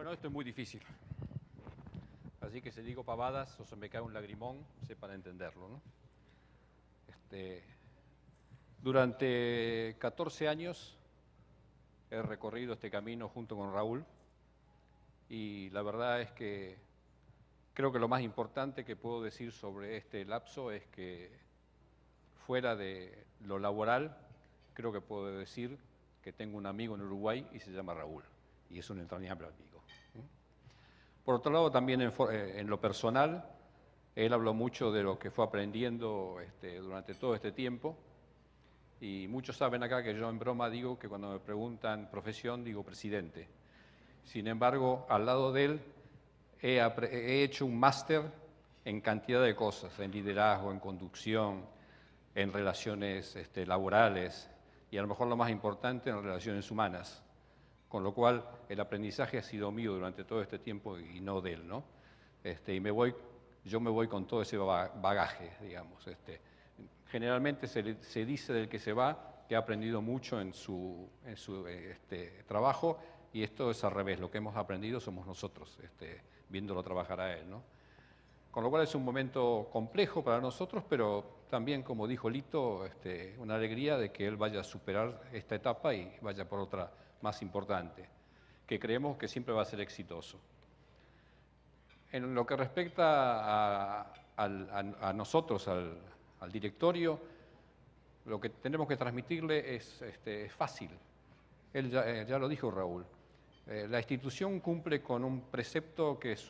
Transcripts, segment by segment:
Bueno, esto es muy difícil. Así que si digo pavadas o se me cae un lagrimón, sé para entenderlo. ¿no? Este, durante 14 años he recorrido este camino junto con Raúl y la verdad es que creo que lo más importante que puedo decir sobre este lapso es que fuera de lo laboral, creo que puedo decir que tengo un amigo en Uruguay y se llama Raúl y es un entrañable amigo. Por otro lado, también eh, en, lo personal, él habló mucho de lo que fue aprendiendo este, durante todo este tiempo y muchos saben acá que yo en broma digo que cuando me preguntan profesión digo presidente. Sin embargo, al lado de él he, hecho un máster en cantidad de cosas, en liderazgo, en conducción, en relaciones este, laborales y a lo mejor lo más importante en relaciones humanas. Con lo cual el aprendizaje ha sido mío durante todo este tiempo y no de él, ¿no? Este, y me voy, yo me voy con todo ese bagaje, digamos. Este, generalmente se, dice del que se va que ha aprendido mucho en su, este, trabajo y esto es al revés, lo que hemos aprendido somos nosotros, este, viéndolo trabajar a él. Con lo cual es un momento complejo para nosotros, pero también, como dijo Lito, este, una alegría de que él vaya a superar esta etapa y vaya por otra más importante, que creemos que siempre va a ser exitoso. En lo que respecta a nosotros, al, directorio, lo que tenemos que transmitirle es, este, fácil. Él eh, ya, lo dijo Raúl. Eh, la institución cumple con un precepto que es,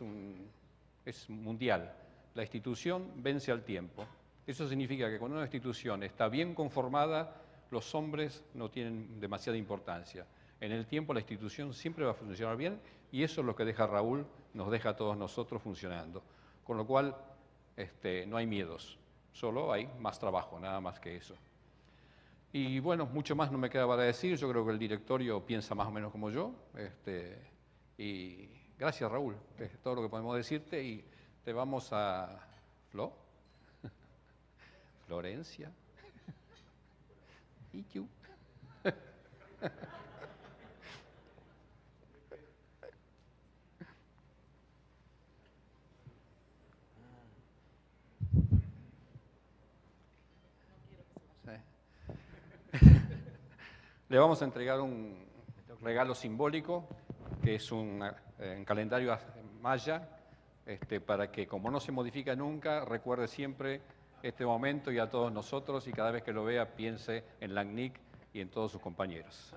es mundial. La institución vence al tiempo. Eso significa que cuando una institución está bien conformada, los hombres no tienen demasiada importancia. En el tiempo la institución siempre va a funcionar bien y eso es lo que deja Raúl, nos deja a todos nosotros funcionando. Con lo cual este, no hay miedos. Solo hay más trabajo, nada más que eso. Y bueno, mucho más no me queda para decir. Yo creo que el directorio piensa más o menos como yo. Este, y gracias, Raúl. Es todo lo que podemos decirte. Y te vamos a. ¿Flo? Florencia. ¿Y tú? Le vamos a entregar un regalo simbólico, que es un, eh, calendario maya, este, para que como no se modifica nunca, recuerde siempre este momento y a todos nosotros y cada vez que lo vea piense en Langnick y en todos sus compañeros.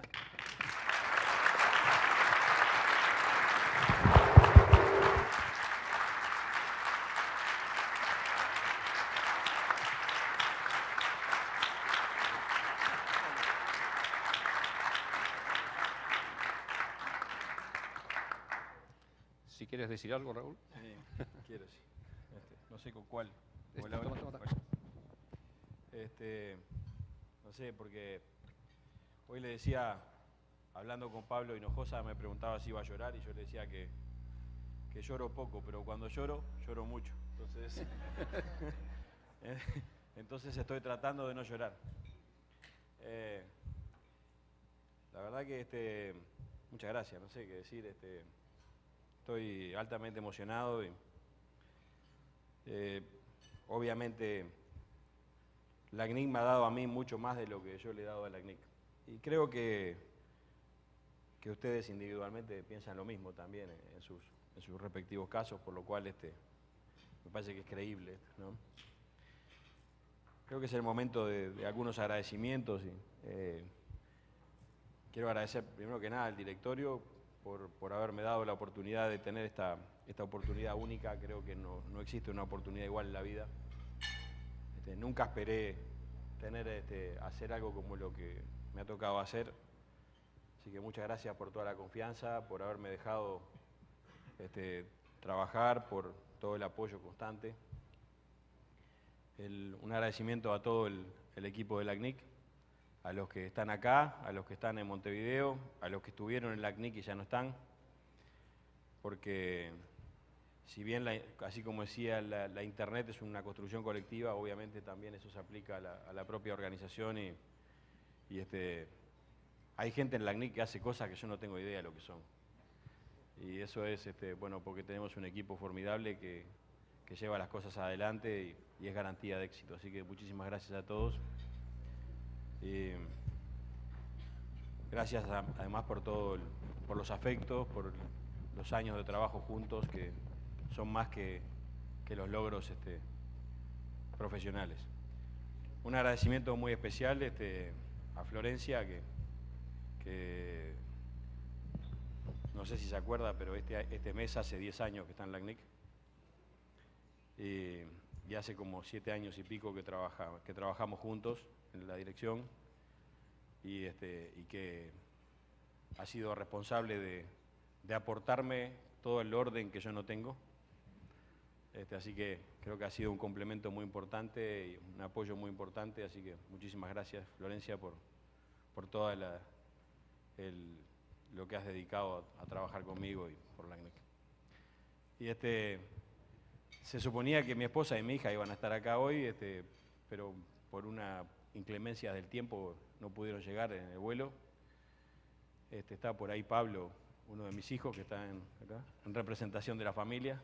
¿Quieres decir algo, Raúl? Sí, quiero, sí. Este, no sé con cuál. Este, no sé, porque hoy le decía, hablando con Pablo Hinojosa, me preguntaba si iba a llorar y yo le decía que, que lloro poco, pero cuando lloro, lloro mucho. Entonces, entonces estoy tratando de no llorar. Eh, la verdad que este, muchas gracias, no sé qué decir. Este, Estoy altamente emocionado y eh, obviamente la CNIC me ha dado a mí mucho más de lo que yo le he dado a la CNIC. Y creo que, que ustedes individualmente piensan lo mismo también en sus, en sus respectivos casos, por lo cual este, me parece que es creíble. Creo que es el momento de, algunos agradecimientos. Y, eh, quiero agradecer primero que nada al directorio por, haberme dado la oportunidad de tener esta, esta oportunidad única. Creo que no, existe una oportunidad igual en la vida. Este, nunca esperé tener este, hacer algo como lo que me ha tocado hacer. Así que muchas gracias por toda la confianza, por haberme dejado este, trabajar, por todo el apoyo constante. un agradecimiento a todo el, equipo de la CNIC a los que están acá, a los que están en Montevideo, a los que estuvieron en la CNIC y ya no están, porque si bien, así como decía, la, Internet es una construcción colectiva, obviamente también eso se aplica a la, propia organización y, este, hay gente en la CNIC que hace cosas que yo no tengo idea de lo que son. Y eso es, este, bueno, porque tenemos un equipo formidable que, lleva las cosas adelante y, es garantía de éxito. Así que muchísimas gracias a todos. Y gracias además por todo, el, por los afectos, por los años de trabajo juntos que son más que, que los logros este, profesionales. Un agradecimiento muy especial este, a Florencia, que, no sé si se acuerda, pero este, este mes hace 10 años que está en la CNIC. Y, y, hace como 7 años y pico que, trabaja, que trabajamos juntos en la dirección y, este, y que ha sido responsable de, de aportarme todo el orden que yo no tengo. Este, así que creo que ha sido un complemento muy importante y un apoyo muy importante, así que muchísimas gracias Florencia por, por todo lo que has dedicado a, a, trabajar conmigo y por la. Y este, se suponía que mi esposa y mi hija iban a estar acá hoy, este, pero por una inclemencia del tiempo no pudieron llegar en el vuelo. Este, está por ahí Pablo, uno de mis hijos que está en, acá, en representación de la familia.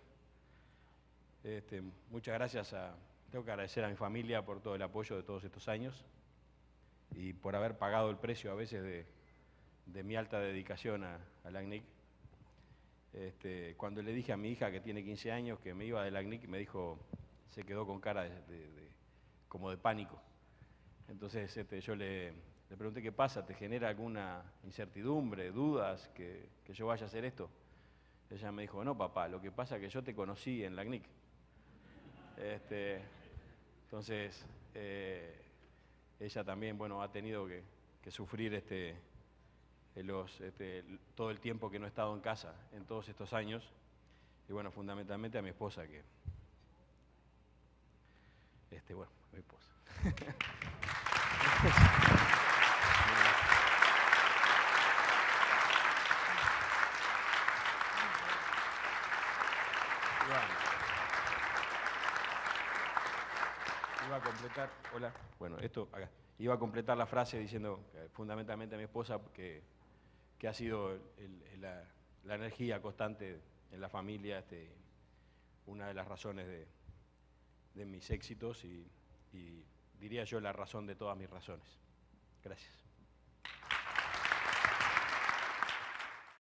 Este, muchas gracias a, tengo que agradecer a mi familia por todo el apoyo de todos estos años y por haber pagado el precio a veces de, mi alta dedicación a, a la ACNIC. Este, cuando le dije a mi hija que tiene 15 años que me iba de la ACNIC, me dijo, se quedó con cara de, de, como de pánico. Entonces este, yo le, le, pregunté qué pasa, ¿te genera alguna incertidumbre, dudas que, que, yo vaya a hacer esto? Ella me dijo, no papá, lo que pasa es que yo te conocí en la ACNIC. Este, entonces, eh, ella también, bueno, ha tenido que, sufrir este, los, este, todo el tiempo que no he estado en casa en todos estos años. Y bueno, fundamentalmente a mi esposa, que, este, bueno, mi esposa. Iba completar, hola, bueno, esto acá. Iba a completar la frase diciendo fundamentalmente a mi esposa que, que ha sido el, la, la, energía constante en la familia, este, una de las razones de, de mis éxitos y diría yo la razón de todas mis razones. Gracias.